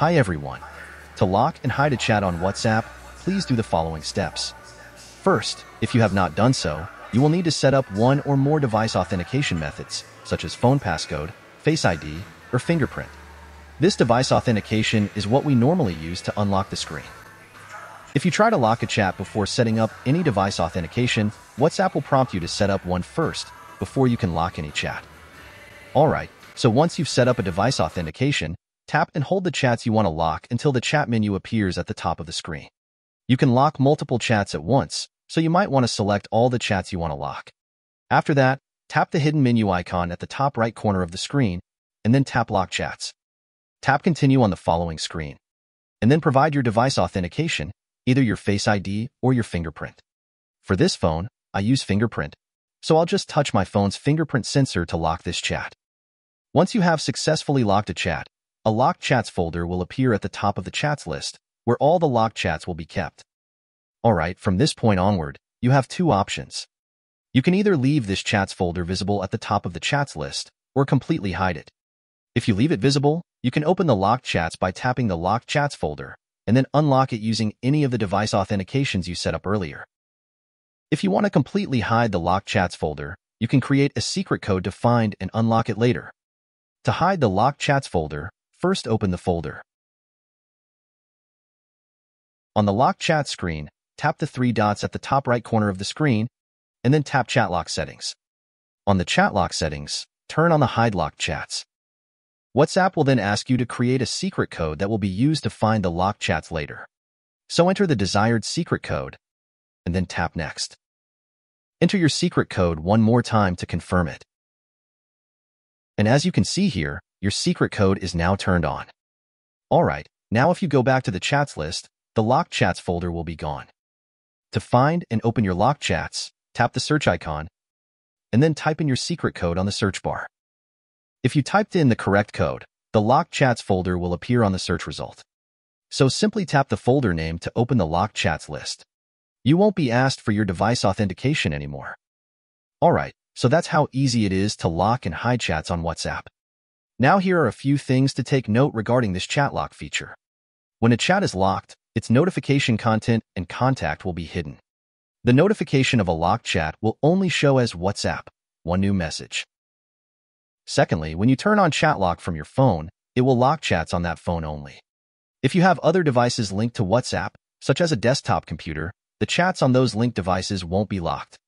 Hi everyone. To lock and hide a chat on WhatsApp, please do the following steps. First, if you have not done so, you will need to set up one or more device authentication methods, such as phone passcode, Face ID, or fingerprint. This device authentication is what we normally use to unlock the screen. If you try to lock a chat before setting up any device authentication, WhatsApp will prompt you to set up one first before you can lock any chat. Alright, so once you've set up a device authentication, tap and hold the chats you want to lock until the chat menu appears at the top of the screen. You can lock multiple chats at once, so you might want to select all the chats you want to lock. After that, tap the hidden menu icon at the top right corner of the screen, and then tap Lock Chats. Tap Continue on the following screen, and then provide your device authentication, either your Face ID or your fingerprint. For this phone, I use fingerprint, so I'll just touch my phone's fingerprint sensor to lock this chat. Once you have successfully locked a chat, a Locked Chats folder will appear at the top of the chats list, where all the locked chats will be kept. Alright, from this point onward, you have two options. You can either leave this chats folder visible at the top of the chats list, or completely hide it. If you leave it visible, you can open the locked chats by tapping the locked chats folder, and then unlock it using any of the device authentications you set up earlier. If you want to completely hide the locked chats folder, you can create a secret code to find and unlock it later. To hide the locked chats folder, First open the folder. On the Lock Chat screen, tap the three dots at the top right corner of the screen, and then tap Chat Lock Settings. On the Chat Lock settings, turn on the Hide Locked Chats. WhatsApp will then ask you to create a secret code that will be used to find the lock chats later. So enter the desired secret code, and then tap Next. Enter your secret code one more time to confirm it. And as you can see here, your secret code is now turned on. Alright, now if you go back to the chats list, the locked chats folder will be gone. To find and open your locked chats, tap the search icon, and then type in your secret code on the search bar. If you typed in the correct code, the locked chats folder will appear on the search result. So simply tap the folder name to open the locked chats list. You won't be asked for your device authentication anymore. Alright, so that's how easy it is to lock and hide chats on WhatsApp. Now here are a few things to take note regarding this chat lock feature. When a chat is locked, its notification content and contact will be hidden. The notification of a locked chat will only show as WhatsApp, one new message. Secondly, when you turn on chat lock from your phone, it will lock chats on that phone only. If you have other devices linked to WhatsApp, such as a desktop computer, the chats on those linked devices won't be locked.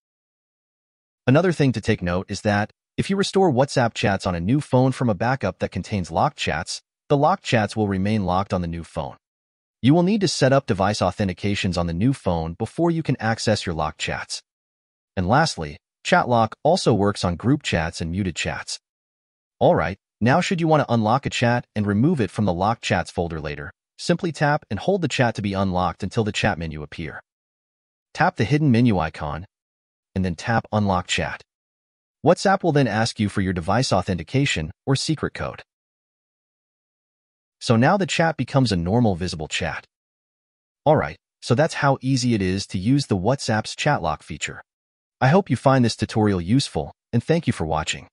Another thing to take note is that if you restore WhatsApp chats on a new phone from a backup that contains locked chats, the locked chats will remain locked on the new phone. You will need to set up device authentications on the new phone before you can access your locked chats. And lastly, ChatLock also works on group chats and muted chats. Alright, now should you want to unlock a chat and remove it from the locked chats folder later, simply tap and hold the chat to be unlocked until the chat menu appear. Tap the hidden menu icon, and then tap Unlock Chat. WhatsApp will then ask you for your device authentication or secret code. So now the chat becomes a normal visible chat. Alright, so that's how easy it is to use the WhatsApp's chat lock feature. I hope you find this tutorial useful, and thank you for watching.